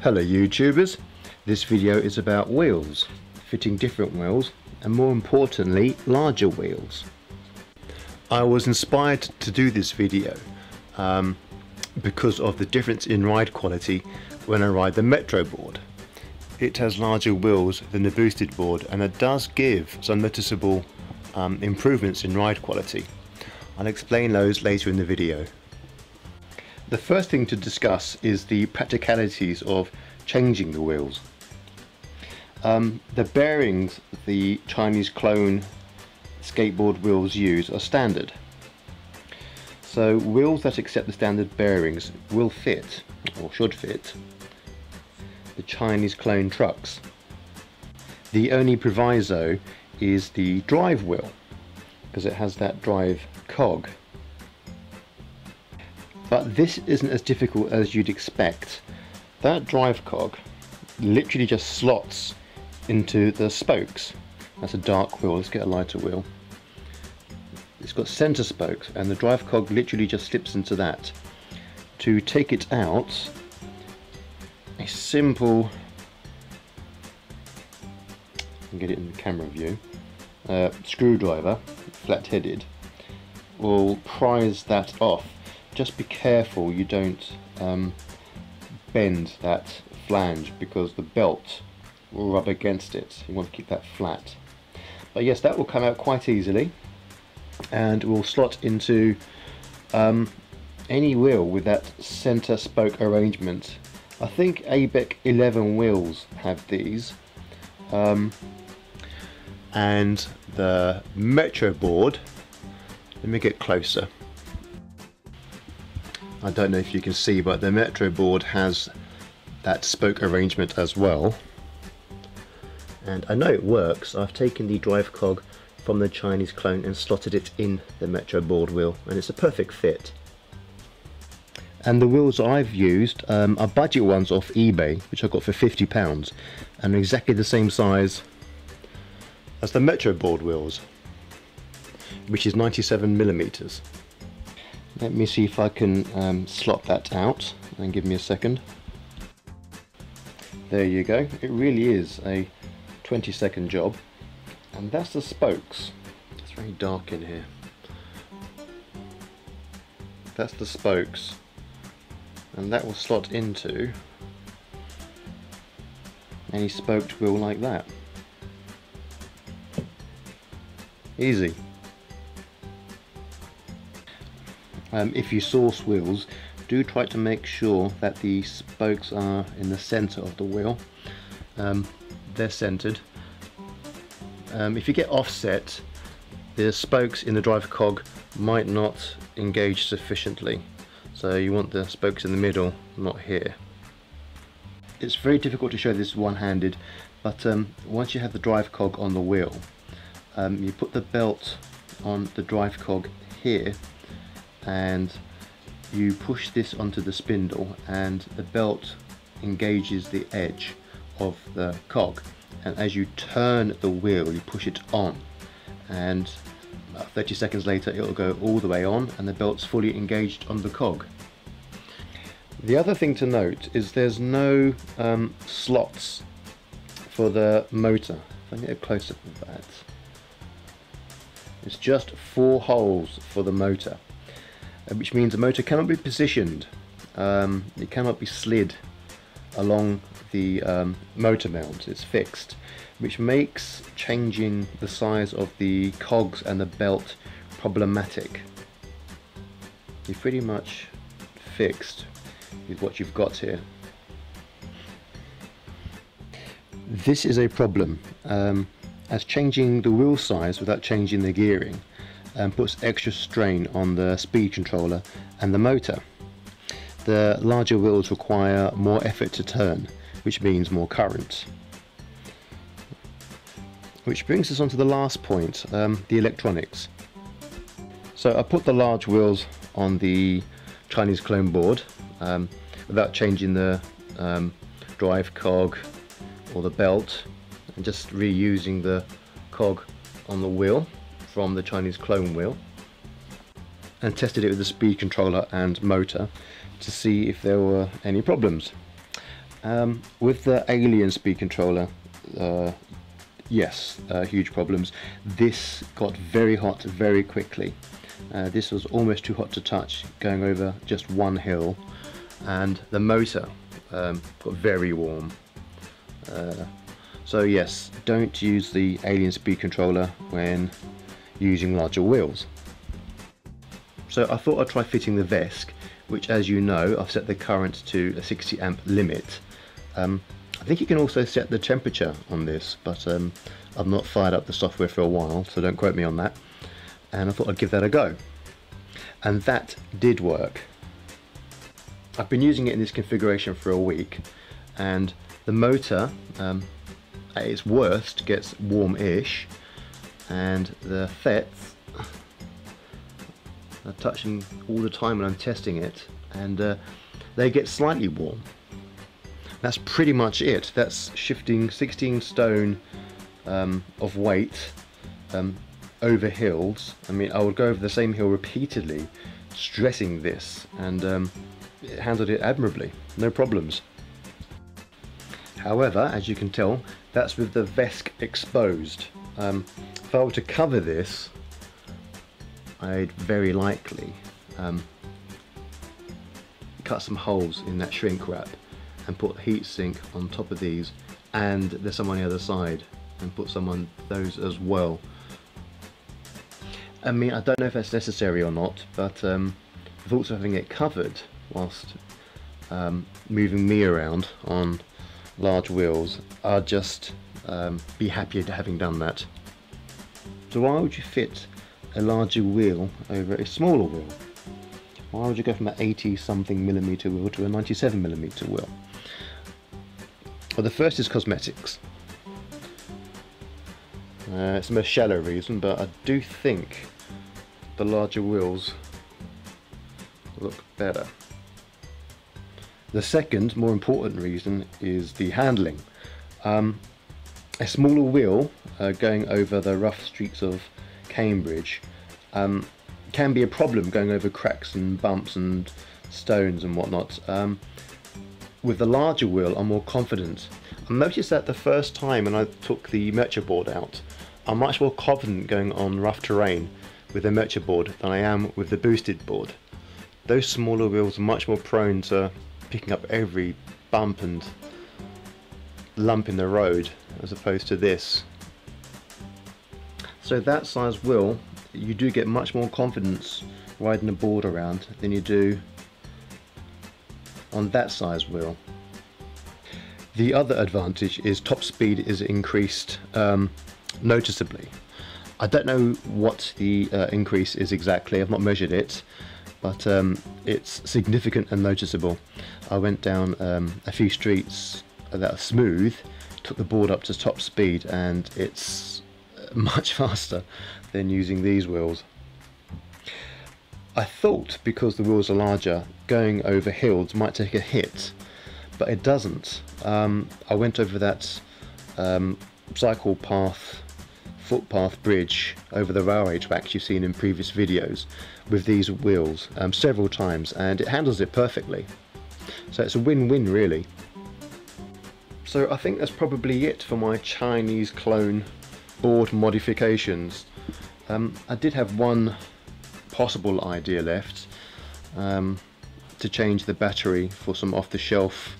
Hello YouTubers, this video is about wheels, fitting different wheels and more importantly larger wheels. I was inspired to do this video um, because of the difference in ride quality when I ride the Metro board. It has larger wheels than the boosted board and it does give some noticeable um, improvements in ride quality. I'll explain those later in the video. The first thing to discuss is the practicalities of changing the wheels. Um, the bearings the Chinese clone skateboard wheels use are standard. So wheels that accept the standard bearings will fit, or should fit, the Chinese clone trucks. The only proviso is the drive wheel, because it has that drive cog but this isn't as difficult as you'd expect. That drive cog literally just slots into the spokes. That's a dark wheel, let's get a lighter wheel. It's got center spokes and the drive cog literally just slips into that. To take it out, a simple, get it in the camera view, uh, screwdriver, flat-headed, will prise that off just be careful you don't um, bend that flange because the belt will rub against it. You want to keep that flat. But yes, that will come out quite easily and will slot into um, any wheel with that center spoke arrangement. I think ABEC 11 wheels have these. Um, and the Metro board, let me get closer. I don't know if you can see but the Metro board has that spoke arrangement as well and I know it works I've taken the drive cog from the Chinese clone and slotted it in the Metro board wheel and it's a perfect fit and the wheels I've used um, are budget ones off eBay which I got for £50 and are exactly the same size as the Metro board wheels which is 97 millimeters let me see if I can um, slot that out and give me a second. There you go. It really is a 20 second job. And that's the spokes. It's very dark in here. That's the spokes. And that will slot into any spoked wheel like that. Easy. um, if you source wheels do try to make sure that the spokes are in the center of the wheel um, they're centered um, if you get offset the spokes in the drive cog might not engage sufficiently. So you want the spokes in the middle not here. It's very difficult to show this one-handed but um, once you have the drive cog on the wheel um, you put the belt on the drive cog here and you push this onto the spindle and the belt engages the edge of the cog and as you turn the wheel you push it on and 30 seconds later it will go all the way on and the belt's fully engaged on the cog. The other thing to note is there's no um, slots for the motor. If I get a close-up of that. It's just four holes for the motor. Uh, which means the motor cannot be positioned, um, it cannot be slid along the um, motor mount, it's fixed, which makes changing the size of the cogs and the belt problematic. You're pretty much fixed with what you've got here. This is a problem, um, as changing the wheel size without changing the gearing and puts extra strain on the speed controller and the motor. The larger wheels require more effort to turn, which means more current. Which brings us on to the last point, um, the electronics. So I put the large wheels on the Chinese clone board um, without changing the um, drive cog or the belt and just reusing the cog on the wheel from the Chinese clone wheel and tested it with the speed controller and motor to see if there were any problems. Um, with the Alien speed controller, uh, yes, uh, huge problems. This got very hot very quickly. Uh, this was almost too hot to touch, going over just one hill, and the motor um, got very warm. Uh, so yes, don't use the Alien speed controller when using larger wheels. So I thought I'd try fitting the VESC, which as you know I've set the current to a 60 amp limit. Um, I think you can also set the temperature on this, but um, I've not fired up the software for a while, so don't quote me on that. And I thought I'd give that a go. And that did work. I've been using it in this configuration for a week, and the motor um, at its worst gets warm-ish and the FETs are touching all the time when I'm testing it and uh, they get slightly warm. That's pretty much it. That's shifting 16 stone um, of weight um, over hills. I mean, I would go over the same hill repeatedly, stressing this, and um, it handled it admirably. No problems. However, as you can tell, that's with the VESC exposed. Um, if I were to cover this, I'd very likely um, cut some holes in that shrink wrap and put heatsink on top of these and there's some on the other side and put some on those as well. I mean, I don't know if that's necessary or not, but um, the thoughts of having it covered whilst um, moving me around on large wheels are just um, be happier to having done that. So why would you fit a larger wheel over a smaller wheel? Why would you go from an 80 something millimeter wheel to a 97 millimeter wheel? Well, the first is cosmetics. Uh, it's the most shallow reason, but I do think the larger wheels look better. The second, more important reason is the handling. Um, a smaller wheel uh, going over the rough streets of Cambridge um, can be a problem going over cracks and bumps and stones and whatnot. Um, with the larger wheel, I'm more confident. I noticed that the first time when I took the Metro board out, I'm much more confident going on rough terrain with the Metro board than I am with the boosted board. Those smaller wheels are much more prone to picking up every bump and lump in the road as opposed to this. So that size wheel, you do get much more confidence riding a board around than you do on that size wheel. The other advantage is top speed is increased um, noticeably. I don't know what the uh, increase is exactly, I've not measured it, but um, it's significant and noticeable. I went down um, a few streets that are smooth, took the board up to top speed and it's much faster than using these wheels. I thought because the wheels are larger, going over hills might take a hit, but it doesn't. Um, I went over that um, cycle path, footpath bridge over the railway tracks you've seen in previous videos with these wheels um, several times and it handles it perfectly. So it's a win-win really. So I think that's probably it for my Chinese clone board modifications. Um, I did have one possible idea left um, to change the battery for some off-the-shelf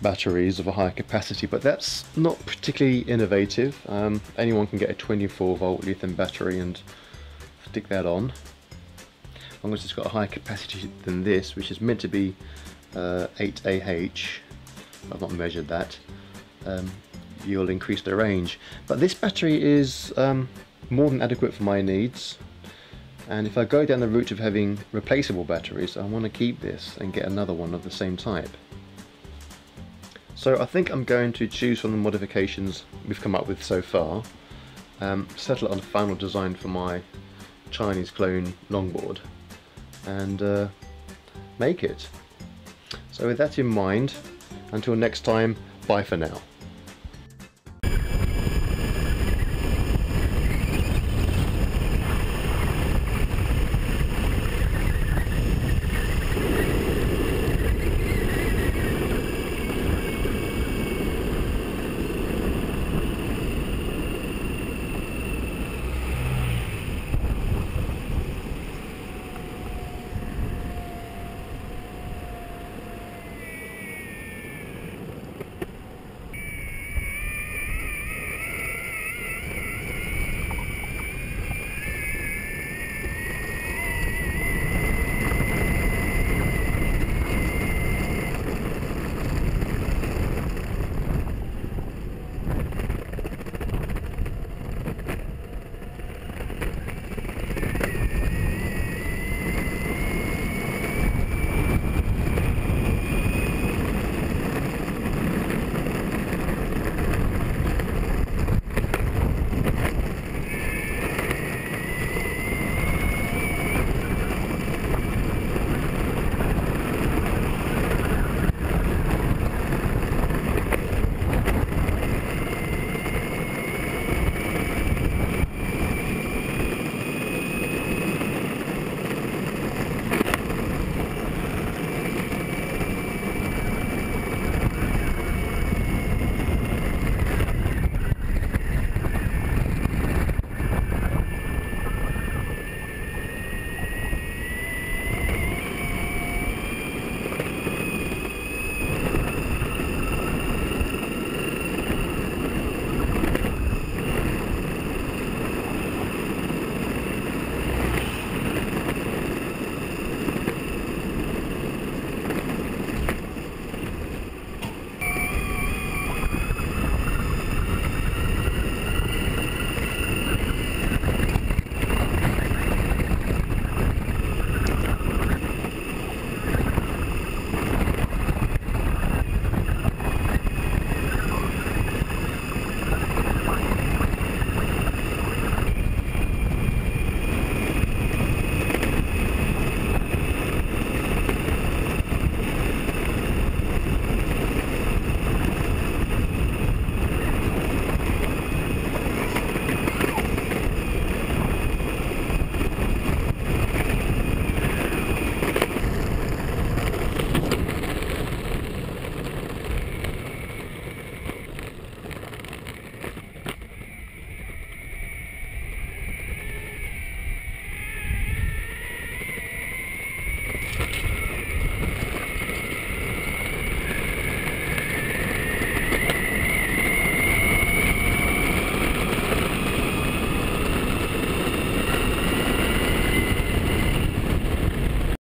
batteries of a higher capacity but that's not particularly innovative um, anyone can get a 24 volt lithium battery and stick that on as long as it's got a higher capacity than this which is meant to be uh, 8AH I've not measured that um, you'll increase the range. But this battery is um, more than adequate for my needs. And if I go down the route of having replaceable batteries I want to keep this and get another one of the same type. So I think I'm going to choose from the modifications we've come up with so far. Um, settle on a final design for my Chinese clone longboard. And uh, make it. So with that in mind until next time bye for now